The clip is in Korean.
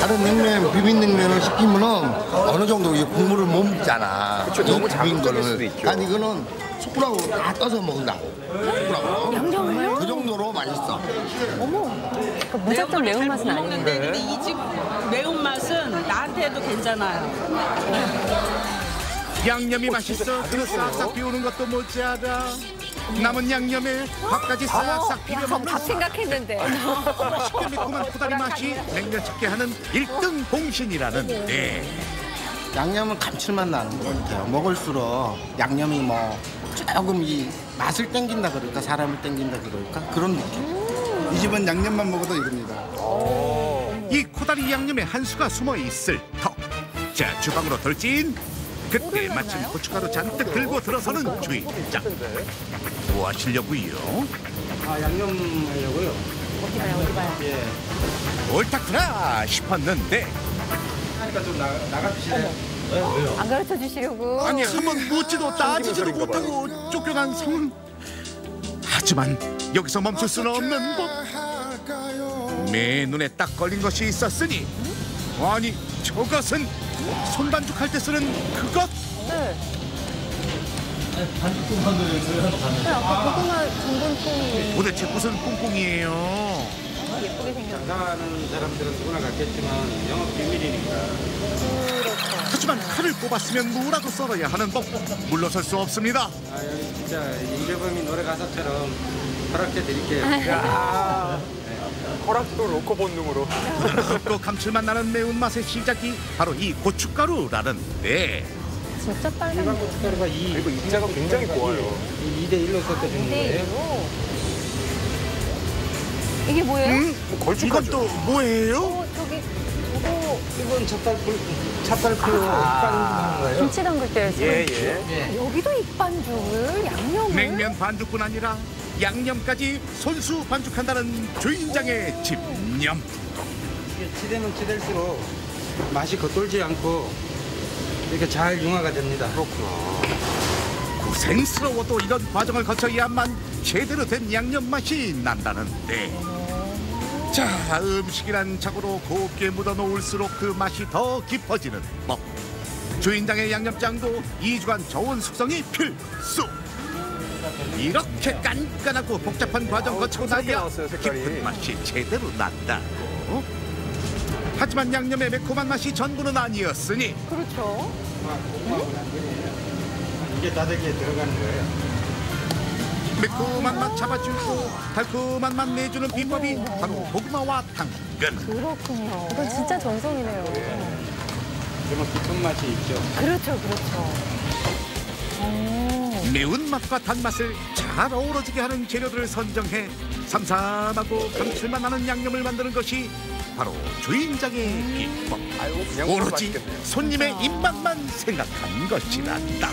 다른 냉면, 비빔 냉면을 시키면은 어느 정도 이 국물을 못 먹잖아. 그쵸, 너무 이 비빔. 수도 있죠. 아니 이거는 숟가락으로 다 떠서 먹는다고. 숟가락으로. 양념을요? 그 정도로 맛있어. 어머. 그 무조건 매운맛은. 먹는데 근데 이 집 매운맛은 나한테도 괜찮아요. 양념이 맛있어 그 싹싹 비우는 것도 못지않아 남은 양념에 밥까지 싹싹 비벼 약간 밥 먹는 생각했는데. 쉽게 매콤한 코다리 맛이 냉면 찾게 하는 일등 공신이라는 데 양념은 감칠맛 나는 것 같아요. 먹을수록 양념이 뭐 조금 이 맛을 땡긴다 그럴까 사람을 땡긴다 그럴까 그런 느낌. 이 집은 양념만 먹어도 이겁니다. 이 코다리 양념에 한 수가 숨어 있을 턱 자 주방으로 돌진 그때 마침 고춧가루 잔뜩 들고 들어서는 주인장 뭐 하시려고요? 아 양념 하려고요. 어디 봐요, 어디 봐요. 예. 옳다구나 싶었는데 하니까 좀 나가 나가 주실래요? 안 가르쳐 주시려고. 아니 한번 묻지도 따지지도 못하고 쫓겨난 상황 하지만 여기서 멈출 수는 없는 법 내 눈에 딱 걸린 것이 있었으니 아니 저것은 손 반죽할 때 쓰는 그것? 네. 네, 아까 고구마 전분콩이 도대체 무슨 꿍꿍이에요? 예쁘게 생겼네. 장사하는 사람들은 누구나 갖겠지만 영업 비밀이니까. 하지만 칼을 꼽았으면 무라도 썰어야 하는 법 물러설 수 없습니다. 아 여기 진짜 임재범이 노래 가사처럼 허락해 드릴게요. 허락도 로코 본능으로. 부드럽고 감칠맛 나는 매운맛의 시작이 바로 이 고춧가루라는데 진짜 빨간 일반 고춧가루가 이 그리고 입자가 굉장히 고와요. 2대 1로 섞어주는 거예요. 2대1로. 이게 뭐예요? 음? 뭐 이건 걸쭉하죠. 또 뭐예요? 어, 저기, 이건 찹쌀풀 찹쌀풀로 ปั้는 거예요. 김치 담글 때 쓰는. 예, 예. 여기도 입반죽을, 양념을. 냉면 반죽뿐 아니라 양념까지 손수 반죽한다는 주인장의 집념 이게 치대면 치댈수록 맛이 겉돌지 않고 이렇게 잘 융화가 됩니다. 고생스러워도 이런 과정을 거쳐야만 제대로 된 양념 맛이 난다는데 자 음식이란 자고로 곱게 묻어 놓을수록 그 맛이 더 깊어지는 법 주인장의 양념장도 2주간 저온 숙성이 필수 이렇게 깐깐하고 복잡한 과정 거치고 나야. 깊은 맛이 제대로 난다 어? 하지만 양념의 매콤한 맛이 전부는 아니었으니 그렇죠. 이게 다대기에 들어가는 거예요. 매콤한 맛 잡아주고 달콤한 맛 내주는 비법이 바로 고구마와 당근 그렇군요. 이건 진짜 전성이네요. 그러면 깊은 맛이 있죠. 그렇죠, 그렇죠. 오. 매운맛과 단맛을 잘 어우러지게 하는 재료들을 선정해 삼삼하고 감칠맛 나는 양념을 만드는 것이 바로 주인장의 비법 아유, 그냥 오로지 맛있겠네요. 손님의 입맛만 생각한 것이란다